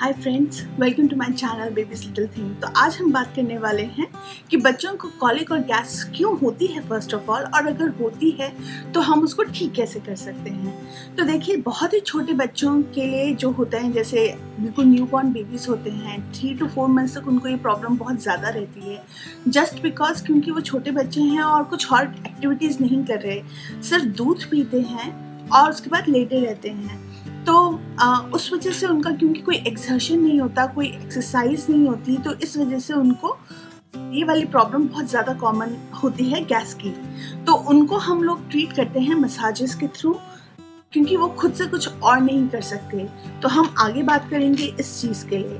Hi friends welcome to my channel babies little thing तो आज हम बात करने वाले हैं कि बच्चों को कॉलिक और गैस क्यों होती है फ़र्स्ट ऑफ़ ऑल और अगर होती है तो हम उसको ठीक कैसे कर सकते हैं? तो देखिए, बहुत ही छोटे बच्चों के लिए जो होता है, जैसे बिल्कुल न्यू बॉर्न बेबीज होते हैं थ्री टू फोर मंथ्स तक उनको ये प्रॉब्लम बहुत ज़्यादा रहती है। जस्ट बिकॉज़ क्योंकि वो छोटे बच्चे हैं और कुछ और एक्टिविटीज़ नहीं कर रहे, सिर्फ़ दूध पीते हैं और उसके बाद लेटे रहते हैं। आ, उस वजह से उनका क्योंकि कोई एक्सर्शन नहीं होता कोई एक्सरसाइज नहीं होती तो इस वजह से उनको ये वाली प्रॉब्लम बहुत ज़्यादा कॉमन होती है गैस की। तो उनको हम लोग ट्रीट करते हैं मसाजेस के थ्रू क्योंकि वो खुद से कुछ और नहीं कर सकते। तो हम आगे बात करेंगे इस चीज़ के लिए।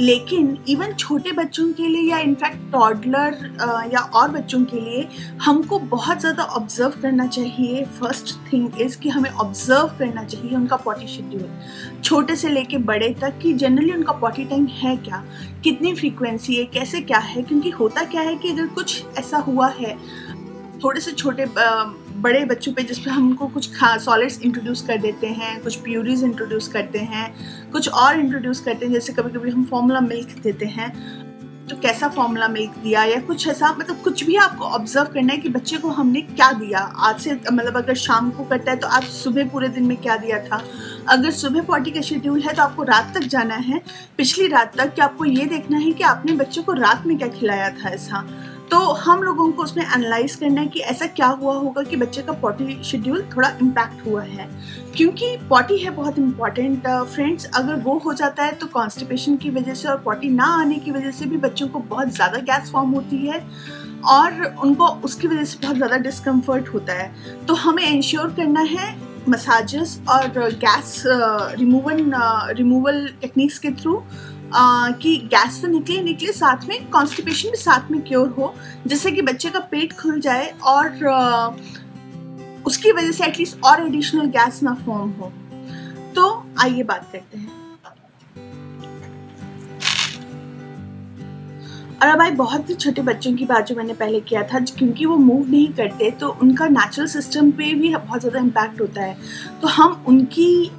लेकिन इवन छोटे बच्चों के लिए या इनफैक्ट टॉडलर या और बच्चों के लिए हमको बहुत ज़्यादा ऑब्ज़र्व करना चाहिए। फ़र्स्ट थिंग इज़ कि हमें ऑब्ज़र्व करना चाहिए उनका पॉटी शेड्यूल छोटे से लेके बड़े तक कि जनरली उनका पॉटी टाइम है क्या? कितनी फ्रीक्वेंसी है? कैसे क्या है? क्योंकि होता क्या है कि अगर कुछ ऐसा हुआ है, थोड़े से छोटे बड़े बच्चों पे जिस पर हमको कुछ खा सॉलिड्स इंट्रोड्यूस कर देते हैं, कुछ प्यूरीज इंट्रोड्यूस करते हैं, कुछ और इंट्रोड्यूस करते हैं, जैसे कभी कभी हम फॉर्मूला मिल्क देते हैं तो कैसा फॉर्मूला मिल्क दिया या कुछ ऐसा मतलब कुछ भी आपको ऑब्ज़र्व करना है कि बच्चे को हमने क्या दिया। आज से मतलब अगर शाम को करता है तो आज सुबह पूरे दिन में क्या दिया था? अगर सुबह पॉटी का शेड्यूल है तो आपको रात तक जाना है। पिछली रात तक कि आपको ये देखना है कि आपने बच्चे को रात में क्या खिलाया था ऐसा? तो हम लोगों को उसमें एनालाइज करना है कि ऐसा क्या हुआ होगा कि बच्चे का पॉटी शेड्यूल थोड़ा इम्पैक्ट हुआ है। क्योंकि पॉटी है बहुत इंपॉर्टेंट फ्रेंड्स अगर वो हो जाता है तो कॉन्स्टिपेशन की वजह से और पॉटी ना आने की वजह से भी बच्चों को बहुत ज़्यादा गैस फॉर्म होती है और उनको उसकी वजह से बहुत ज़्यादा डिस्कम्फर्ट होता है। तो हमें इंश्योर करना है मसाजेस और गैस रिमूवल रिमूवल टेक्निक्स के थ्रू कि गैस तो निकले निकले, साथ में कॉन्स्टिपेशन भी साथ में क्योर हो, जिससे कि बच्चे का पेट खुल जाए और उसकी वजह से एटलीस्ट और एडिशनल गैस ना फॉर्म हो। तो आइए बात करते हैं। और अब आई बहुत ही छोटे बच्चों की बात जो मैंने पहले किया था, क्योंकि वो मूव नहीं करते तो उनका नेचुरल सिस्टम पे भी बहुत ज़्यादा इम्पैक्ट होता है। तो हम उनकी,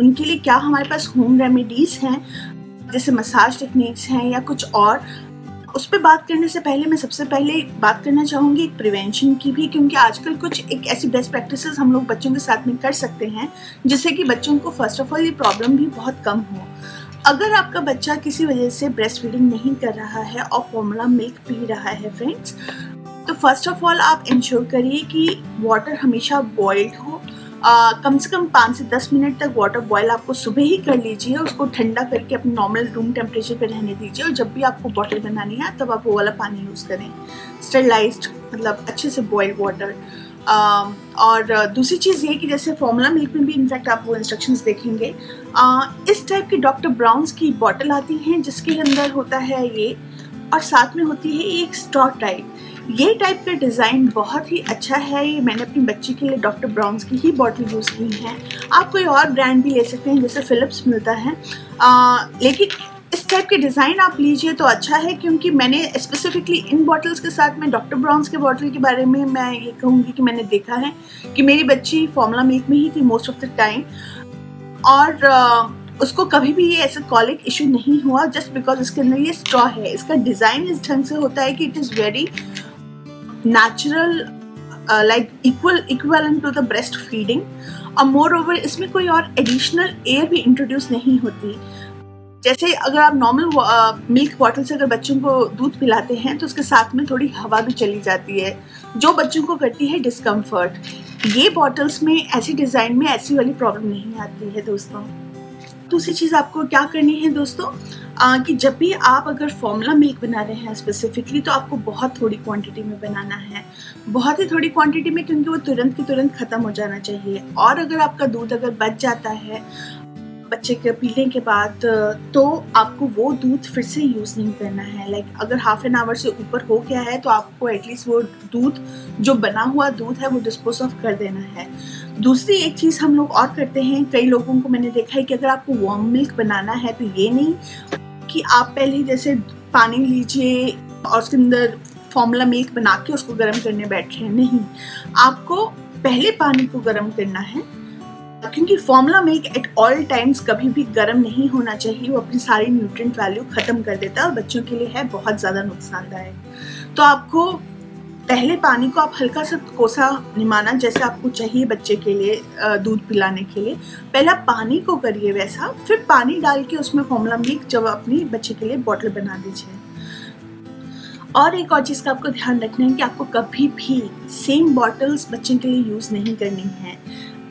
उनके लिए क्या हमारे पास होम रेमेडीज़ हैं? जैसे मसाज टेक्निक्स हैं या कुछ और, उस पर बात करने से पहले मैं सबसे पहले बात करना चाहूँगी एक प्रिवेंशन की भी, क्योंकि आजकल कुछ एक ऐसी बेस्ट प्रैक्टिस हम लोग बच्चों के साथ में कर सकते हैं, जिससे कि बच्चों को फ़र्स्ट ऑफ़ ऑल ये प्रॉब्लम भी बहुत कम हो। अगर आपका बच्चा किसी वजह से ब्रेस्ट फीडिंग नहीं कर रहा है और फॉर्मूला मिल्क पी रहा है फ्रेंड्स तो फ़र्स्ट ऑफ़ ऑल आप इंश्योर करिए कि वाटर हमेशा बॉइल्ड हो आ, कम से कम पाँच से दस मिनट तक वाटर बॉयल आपको सुबह ही कर लीजिए उसको ठंडा करके अपने नॉर्मल रूम टेम्परेचर पे रहने दीजिए और जब भी आपको बॉटल बनानी है तब आप वो वाला पानी यूज़ करें। स्टरलाइज मतलब अच्छे से बॉयल वाटर और दूसरी चीज़ ये कि जैसे फॉर्मूला मिल्क में भी इनफैक्ट आप वो इंस्ट्रक्शंस देखेंगे। आ, इस टाइप की डॉक्टर ब्राउन्स की बॉटल आती हैं जिसके अंदर होता है ये और साथ में होती है एक स्टॉ टाइप ये टाइप का डिज़ाइन बहुत ही अच्छा है। ये मैंने अपनी बच्ची के लिए डॉक्टर ब्राउन्स की ही बॉटल यूज़ की है। आप कोई और ब्रांड भी ले सकते हैं जैसे फ़िलिप्स मिलता है। आ, लेकिन इस टाइप के डिज़ाइन आप लीजिए तो अच्छा है क्योंकि मैंने स्पेसिफिकली इन बॉटल्स के साथ में डॉक्टर ब्राउन्स के बॉटल के बारे में मैं ये कहूँगी कि मैंने देखा है कि मेरी बच्ची फॉर्मूला मिल्क में ही थी मोस्ट ऑफ़ द टाइम और उसको कभी भी ये ऐसा कॉलिक इशू नहीं हुआ जस्ट बिकॉज़ इसके अंदर ये स्ट्रॉ है। इसका डिज़ाइन इस ढंग से होता है कि it is very natural like equal equal to the breast feeding और मोर ओवर इसमें कोई और एडिशनल एयर भी इंट्रोड्यूस नहीं होती। जैसे अगर आप नॉर्मल मिल्क बॉटल से अगर बच्चों को दूध पिलाते हैं तो उसके साथ में थोड़ी हवा भी चली जाती है, जो बच्चों को करती है डिस्कम्फर्ट ये बॉटल्स में ऐसी डिज़ाइन में ऐसी वाली प्रॉब्लम नहीं आती है, दोस्तों। दूसरी चीज़ आपको क्या करनी है, दोस्तों? आ, कि जब भी आप अगर फॉर्मूला मिल्क बना रहे हैं स्पेसिफिकली तो आपको बहुत थोड़ी क्वांटिटी में बनाना है। बहुत ही थोड़ी क्वांटिटी में क्योंकि वो तुरंत की तुरंत ख़त्म हो जाना चाहिए। और अगर आपका दूध अगर बच जाता है बच्चे के पीने के बाद तो आपको वो दूध फिर से यूज़ नहीं करना है। लाइक अगर हाफ़ एन आवर से ऊपर हो गया है तो आपको एटलीस्ट वो दूध जो बना हुआ दूध है वो डिस्पोज ऑफ़ कर देना है। दूसरी एक चीज़ हम लोग और करते हैं कई लोगों को मैंने देखा है कि अगर आपको वार्म मिल्क बनाना है तो ये नहीं। कि आप पहले जैसे पानी लीजिए और उसके अंदर फॉर्मूला मिल्क बना के उसको गर्म करने बैठ रहे हैं। नहीं, आपको पहले पानी को गर्म करना है, क्योंकि formula milk at all times कभी भी गर्म नहीं होना चाहिए। वो अपनी सारी न्यूट्रिएंट वैल्यू ख़त्म कर देता है और बच्चों के लिए है, बहुत ज़्यादा नुकसानदायक। तो आपको पहले पानी को आप हल्का सा कोसा निमाना, जैसे आपको चाहिए बच्चे के लिए दूध पिलाने के लिए। पहले आप पानी को करिए वैसा, फिर पानी डाल के उसमें फॉर्मूला मिल्क जब अपनी बच्चे के लिए बॉटल बना दीजिए। और एक और चीज़ का आपको ध्यान रखना है कि आपको कभी भी सेम बॉटल्स बच्चे के लिए यूज़ नहीं करनी है।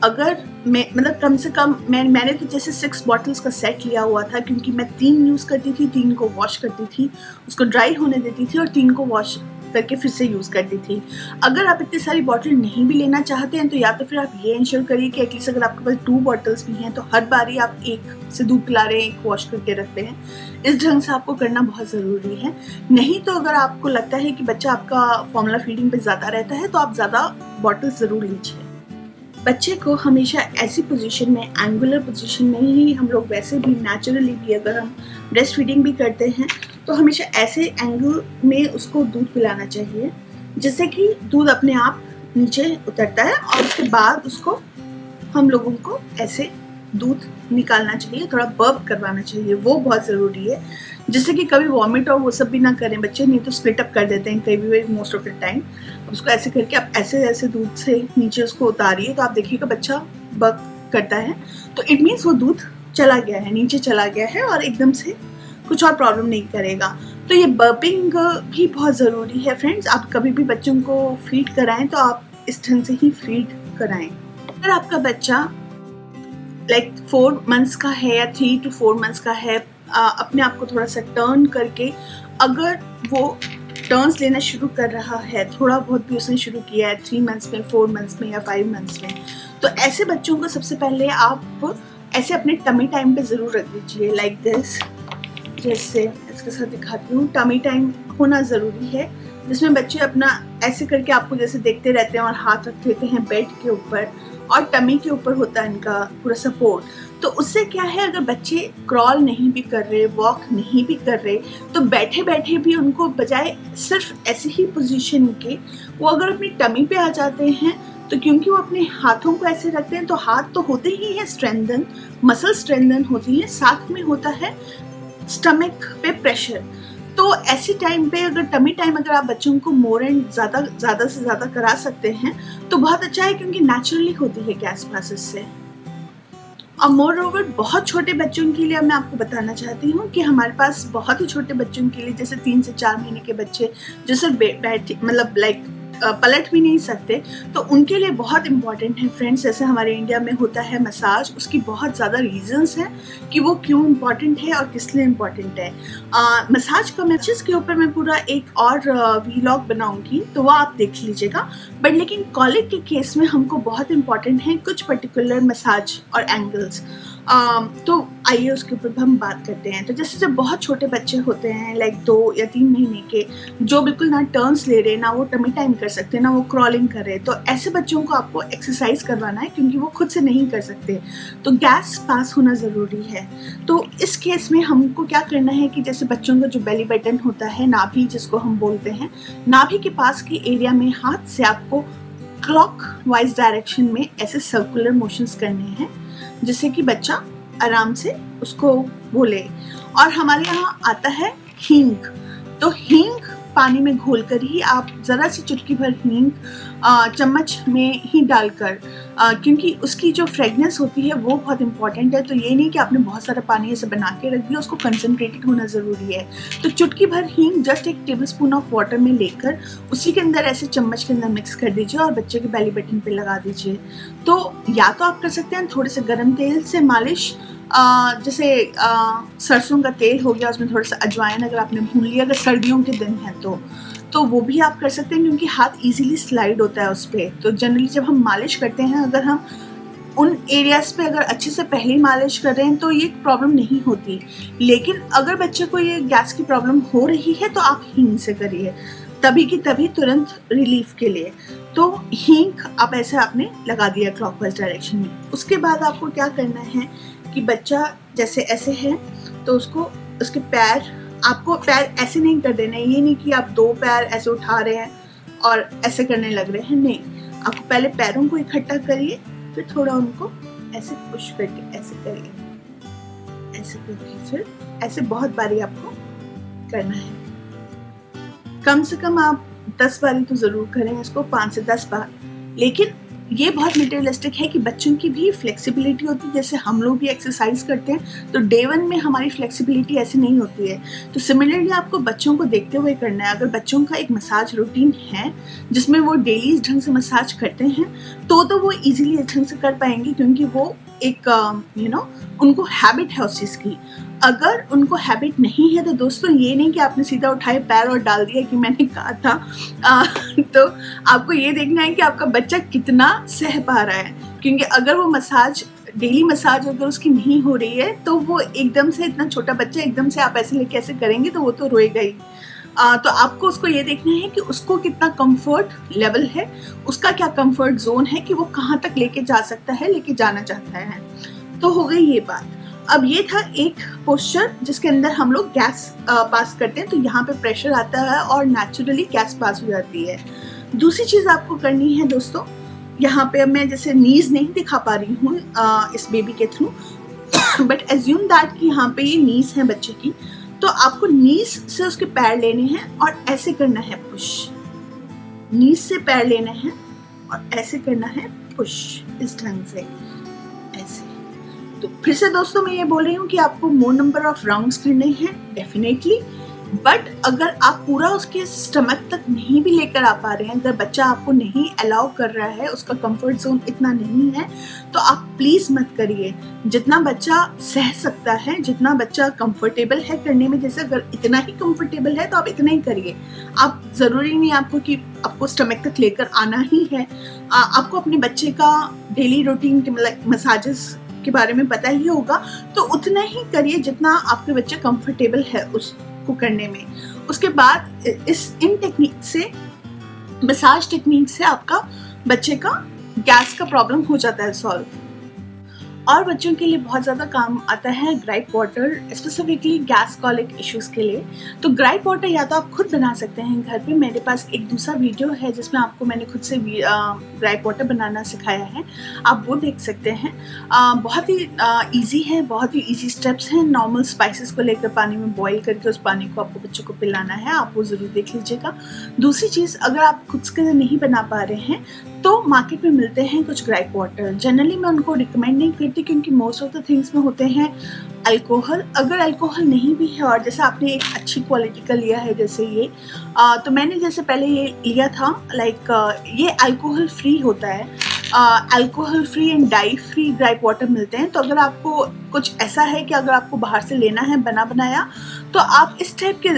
अगर मैं मतलब कम से कम मैं, मैंने तो जैसे सिक्स बॉटल्स का सेट लिया हुआ था, क्योंकि मैं तीन यूज़ करती थी, तीन को वॉश करती थी, उसको ड्राई होने देती थी और तीन को वॉश करके फिर से यूज़ करती थी। अगर आप इतनी सारी बॉटल नहीं भी लेना चाहते हैं तो या तो फिर आप ये इंश्योर करिए कि एटलीस्ट अगर आपके पास टू बॉटल्स भी हैं तो हर बार ही आप एक से दूध पिला रहे हैं एक वॉश करके रखते हैं। इस ढंग से आपको करना बहुत ज़रूरी है। नहीं तो अगर आपको लगता है कि बच्चा आपका फॉर्मूला फीडिंग पर ज़्यादा रहता है तो आप ज़्यादा बॉटल ज़रूर लीजिए। बच्चे को हमेशा ऐसी पोजीशन में एंगुलर पोजीशन में ही हम लोग वैसे भी नेचुरली भी अगर हम ब्रेस्ट फीडिंग भी करते हैं तो हमेशा ऐसे एंगल में उसको दूध पिलाना चाहिए, जिससे कि दूध अपने आप नीचे उतरता है और उसके बाद उसको हम लोगों को ऐसे दूध निकालना चाहिए, थोड़ा बर्ब करवाना चाहिए, वो बहुत ज़रूरी है। जिससे कि कभी वॉमिट और वो सब भी ना करें बच्चे, नहीं तो स्प्लिट अप कर देते हैं कई भी मोस्ट ऑफ़ द टाइम उसको ऐसे करके आप ऐसे ऐसे दूध से नीचे उसको उतारिए तो आप देखिएगा बच्चा बर्ब करता है। तो इट मीन्स वो दूध चला गया है, नीचे चला गया है और एकदम से कुछ और प्रॉब्लम नहीं करेगा। तो ये बर्पिंग भी बहुत ज़रूरी है फ्रेंड्स आप कभी भी बच्चों को फ़ीड कराएँ तो आप इस ढंग से ही फ़ीड कराएँ। अगर आपका बच्चा लाइक फोर मंथ्स का है या थ्री टू फोर मंथ्स का है आ, अपने आप को थोड़ा सा टर्न करके अगर वो टर्न्स लेना शुरू कर रहा है थोड़ा बहुत भी उसने शुरू किया है थ्री मंथ्स में फोर मंथ्स में या फाइव मंथ्स में तो ऐसे बच्चों को सबसे पहले आप ऐसे अपने टमी टाइम पे ज़रूर रख दीजिए लाइक दिस जैसे इसके साथ दिखाती हूँ। टमी टाइम होना ज़रूरी है, जिसमें बच्चे अपना ऐसे करके आपको जैसे देखते रहते हैं और हाथ रख देते हैं बेड के ऊपर और टमी के ऊपर होता है इनका पूरा सपोर्ट तो उससे क्या है, अगर बच्चे क्रॉल नहीं भी कर रहे वॉक नहीं भी कर रहे तो बैठे बैठे भी उनको बजाय सिर्फ़ ऐसे ही पोजीशन के वो अगर अपनी टमी पे आ जाते हैं तो क्योंकि वो अपने हाथों को ऐसे रखते हैं तो हाथ तो होते ही हैं स्ट्रेंथन मसल स्ट्रेंथन होती है, साथ में होता है स्टमक पे प्रेशर तो ऐसे टाइम पे अगर टमी टाइम अगर आप बच्चों को मोर एंड ज़्यादा ज़्यादा से ज़्यादा करा सकते हैं तो बहुत अच्छा है क्योंकि नेचुरली होती है गैस प्रोसेस से। और मोर ओवर बहुत छोटे बच्चों के लिए मैं आपको बताना चाहती हूँ कि हमारे पास बहुत ही छोटे बच्चों के लिए, जैसे तीन से चार महीने के बच्चे, जो सिर्फ़ बैठे मतलब लाइक पलट भी नहीं सकते। तो उनके लिए बहुत इंपॉर्टेंट है फ्रेंड्स जैसे हमारे इंडिया में होता है मसाज उसकी बहुत ज़्यादा रीजंस हैं कि वो क्यों इंपॉर्टेंट है और किस लिए इंपॉर्टेंट है। मसाज का मैचेस के ऊपर मैं पूरा एक और वीलॉग बनाऊँगी तो वो आप देख लीजिएगा। बट लेकिन कॉलेज के केस में हमको बहुत इंपॉर्टेंट है कुछ पर्टिकुलर मसाज और एंगल्स तो आइए उसके ऊपर हम बात करते हैं। तो जैसे जब बहुत छोटे बच्चे होते हैं लाइक दो या तीन महीने के, जो बिल्कुल ना टर्न्स ले रहे, ना वो टमी टाइम कर सकते, ना वो क्रॉलिंग कर रहे तो ऐसे बच्चों को आपको एक्सरसाइज करवाना है, क्योंकि वो खुद से नहीं कर सकते। तो गैस पास होना ज़रूरी है। तो इस केस में हमको क्या करना है कि जैसे बच्चों का जो बेली बटन होता है, नाभि जिसको हम बोलते हैं, नाभि के पास के एरिया में हाथ से आपको क्लॉक वाइज डायरेक्शन में ऐसे सर्कुलर मोशंस करने हैं। जिससे कि बच्चा आराम से उसको बोले और हमारे यहाँ आता है हींग। तो हींग पानी में घोल कर ही आप ज़रा सी चुटकी भर हींग चम्मच में ही डालकर क्योंकि उसकी जो फ्रेगनेंस होती है वो बहुत इंपॉर्टेंट है तो ये नहीं कि आपने बहुत सारा पानी ऐसे बना के रख दिया, उसको कंसनट्रेटेड होना ज़रूरी है। तो चुटकी भर हींग जस्ट एक टेबल स्पून ऑफ़ वाटर में लेकर उसी के अंदर ऐसे चम्मच के अंदर मिक्स कर दीजिए और बच्चे के बैली बटन पर लगा दीजिए। तो या तो आप कर सकते हैं थोड़े से गर्म तेल से मालिश जैसे सरसों का तेल हो गया, उसमें थोड़ा सा अजवाइन अगर आपने भून लिया, अगर सर्दियों के दिन है तो तो वो भी आप कर सकते हैं, क्योंकि हाथ इजीली स्लाइड होता है उस पर तो जनरली जब हम मालिश करते हैं, अगर हम उन एरियाज़ पे अगर अच्छे से पहले मालिश कर रहे हैं तो ये प्रॉब्लम नहीं होती। लेकिन अगर बच्चे को ये गैस की प्रॉब्लम हो रही है तो आप हींग से करिए। तभी की तभी तुरंत रिलीफ के लिए। तो हींग आप ऐसे आपने लगा दिया क्लॉकवाइज डायरेक्शन में। उसके बाद आपको क्या करना है कि बच्चा जैसे ऐसे है तो उसको, उसके पैर, आपको पैर ऐसे नहीं कर देना ये नहीं कि आप दो पैर ऐसे उठा रहे हैं और ऐसे करने लग रहे हैं। नहीं, आपको पहले पैरों को इकट्ठा करिए, फिर थोड़ा उनको ऐसे पुश करके ऐसे करिए। ऐसे करके फिर, ऐसे बहुत बारी आपको करना है। कम से कम आप दस बारी तो ज़रूर करें, इसको पाँच से दस बार। लेकिन ये बहुत मटेरियलिस्टिक है कि बच्चों की भी फ्लेक्सिबिलिटी होती है जैसे हम लोग भी एक्सरसाइज करते हैं तो डे वन में हमारी फ्लेक्सिबिलिटी ऐसी नहीं होती है। तो सिमिलरली आपको बच्चों को देखते हुए करना है अगर बच्चों का एक मसाज रूटीन है जिसमें वो डेली इस ढंग से मसाज करते हैं तो तो वो इजीली इस ढंग से कर पाएँगे क्योंकि वो एक you uh, no you know, उनको हैबिट है उस चीज़ की। अगर उनको हैबिट नहीं है तो दोस्तों ये नहीं कि आपने सीधा उठाए पैर और डाल दिया कि मैंने कहा था। आ, तो आपको ये देखना है कि आपका बच्चा कितना सह पा रहा है। क्योंकि अगर वो मसाज डेली मसाज अगर उसकी नहीं हो रही है तो वो एकदम से इतना छोटा बच्चा एकदम से आप ऐसे लेके ऐसे करेंगे तो वो तो रोएगा ही। आ, तो आपको उसको ये देखना है कि उसको कितना कंफर्ट लेवल है उसका क्या कंफर्ट जोन है कि वो कहाँ तक लेके जा सकता है लेके जाना चाहता है। तो हो गई ये बात। अब ये था एक पोस्चर जिसके अंदर हम लोग गैस पास करते हैं तो यहाँ पे प्रेशर आता है और नेचुरली गैस पास हो जाती है। दूसरी चीज़ आपको करनी है दोस्तों, यहाँ पे मैं जैसे नीज नहीं दिखा पा रही हूँ इस बेबी के थ्रू बट एज्यूम दैट कि यहाँ पे ये नीज है बच्चे की तो आपको नीज से उसके पैर लेने हैं और ऐसे करना है पुश नीज से पैर लेने हैं और ऐसे करना है पुश इस ढंग से, ऐसे। तो फिर से दोस्तों मैं ये बोल रही हूँ कि आपको मोर नंबर ऑफ़ राउंड्स करने हैं डेफिनेटली बट अगर आप पूरा उसके स्टमक तक नहीं भी लेकर आ पा रहे हैं अगर बच्चा आपको नहीं अलाउ कर रहा है उसका कंफर्ट जोन इतना नहीं है तो आप प्लीज़ मत करिए। जितना बच्चा सह सकता है जितना बच्चा कंफर्टेबल है करने में जैसे अगर इतना ही कंफर्टेबल है तो आप इतना ही करिए। आप ज़रूरी नहीं आपको कि आपको स्टमक तक लेकर आना ही है। आ, आपको अपने बच्चे का डेली रूटीन मतलब मसाजेस के बारे में पता ही होगा तो उतना ही करिए जितना आपके बच्चे कंफर्टेबल है उसको करने में। उसके बाद इस इन टेक्निक से मसाज टेक्निक से आपका बच्चे का गैस का प्रॉब्लम हो जाता है सॉल्व और बच्चों के लिए बहुत ज़्यादा काम आता है gripe water specifically gas colic issues के लिए। तो ग्राइप वाटर या तो आप खुद बना सकते हैं घर पे। मेरे पास एक दूसरा वीडियो है जिसमें आपको मैंने खुद से ग्राइप वाटर बनाना सिखाया है। आप वो देख सकते हैं। आ, बहुत ही ईजी है बहुत ही ईजी स्टेप्स हैं। नॉर्मल स्पाइसिस को लेकर पानी में बॉईल करके उस पानी को आपको बच्चों को पिलाना है। आप वो ज़रूर देख लीजिएगा। दूसरी चीज़ अगर आप खुद से नहीं बना पा रहे हैं तो मार्केट में मिलते हैं कुछ ग्राइप वाटर जनरली मैं उनको रिकमेंड नहीं करती क्योंकि मोस्ट ऑफ़ द थिंग्स में होते हैं अल्कोहल अगर अल्कोहल नहीं भी है और जैसे आपने एक अच्छी क्वालिटी का लिया है जैसे ये आ, तो मैंने जैसे पहले ये लिया था लाइक ये अल्कोहल फ्री होता है। Alcohol free and dye free gripe water मिलते हैं। तो अगर आपको कुछ ऐसा है कि अगर आपको बाहर से लेना है, बना बनाया तो आप इस टाइप के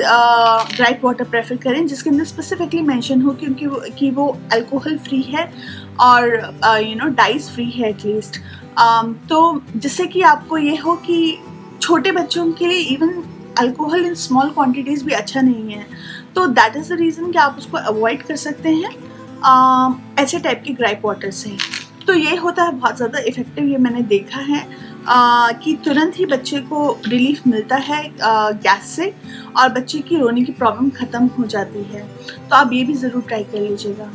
ग्राइप वाटर प्रेफर करें, जिसके अंदर स्पेसिफिकली मेंशन हो क्योंकि वो कि वो अल्कोहल फ्री है और यू नो डाइस फ्री है एटलीस्ट तो जिससे कि आपको ये हो कि छोटे बच्चों के लिए even alcohol in small quantities भी अच्छा नहीं है। तो दैट इज़ द रीज़न कि आप उसको अवॉइड कर सकते हैं। ऐसे टाइप के ग्राइप वाटर से तो ये होता है बहुत ज़्यादा इफ़ेक्टिव ये मैंने देखा है आ, कि तुरंत ही बच्चे को रिलीफ मिलता है आ, गैस से और बच्चे की रोने की प्रॉब्लम ख़त्म हो जाती है। तो आप ये भी ज़रूर ट्राई कर लीजिएगा।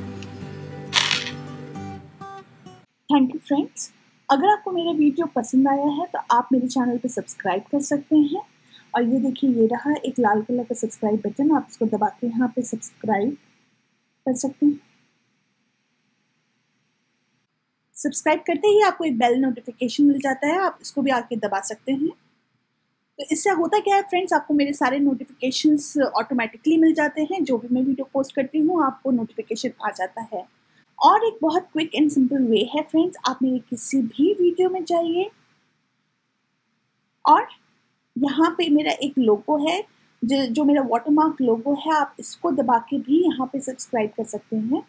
थैंक यू फ्रेंड्स अगर आपको मेरा वीडियो पसंद आया है तो आप मेरे चैनल पर सब्सक्राइब कर सकते हैं। और ये देखिए ये रहा एक लाल कलर का सब्सक्राइब बटन आप इसको दबा के यहाँ पे सब्सक्राइब कर सकते हैं। सब्सक्राइब करते ही आपको एक बेल नोटिफिकेशन मिल जाता है, आप इसको भी आके दबा सकते हैं। तो इससे होता क्या है फ्रेंड्स आपको मेरे सारे नोटिफिकेशंस ऑटोमेटिकली मिल जाते हैं। जो भी मैं वीडियो पोस्ट करती हूँ, आपको नोटिफिकेशन आ जाता है। और एक बहुत क्विक एंड सिंपल वे है फ्रेंड्स आप मेरे किसी भी वीडियो में जाइए। और यहाँ पे मेरा एक लोगो है, जो जो मेरा वाटरमार्क लोगो है, आप इसको दबा के भी यहाँ पे सब्सक्राइब कर सकते हैं।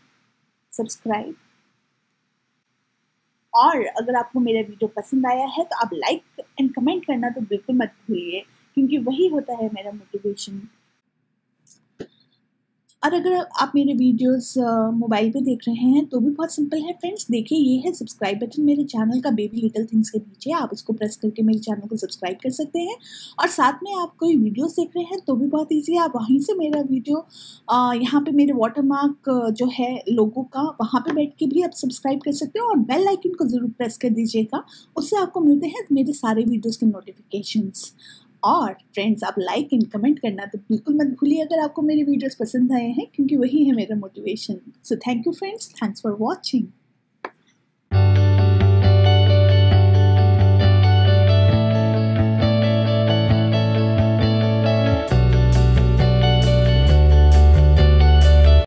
सब्सक्राइब और अगर आपको मेरा वीडियो पसंद आया है तो आप लाइक एंड कमेंट करना तो बिल्कुल मत भूलिए, क्योंकि वही होता है मेरा मोटिवेशन और अगर आप मेरे वीडियोस मोबाइल पे देख रहे हैं तो भी बहुत सिंपल है फ्रेंड्स देखिए, ये है सब्सक्राइब बटन मेरे चैनल का बेबी लिटिल थिंग्स के नीचे। आप उसको प्रेस करके मेरे चैनल को सब्सक्राइब कर सकते हैं। और साथ में आप कोई वीडियोस देख रहे हैं तो भी बहुत ईजी है। आप वहीं से मेरा वीडियो यहाँ पर मेरे वाटरमार्क जो है लोगों का, वहाँ पर बैठ के भी आप सब्सक्राइब कर सकते हो। और बेल आइकन को ज़रूर प्रेस कर दीजिएगा। उससे आपको मिलते हैं मेरे सारे वीडियोज़ के नोटिफिकेशंस और फ्रेंड्स आप लाइक एंड कमेंट करना तो बिल्कुल मत भूलिए अगर आपको मेरे वीडियोस पसंद आए हैं, क्योंकि वही है मेरा motivation so thank you friends thanks for watching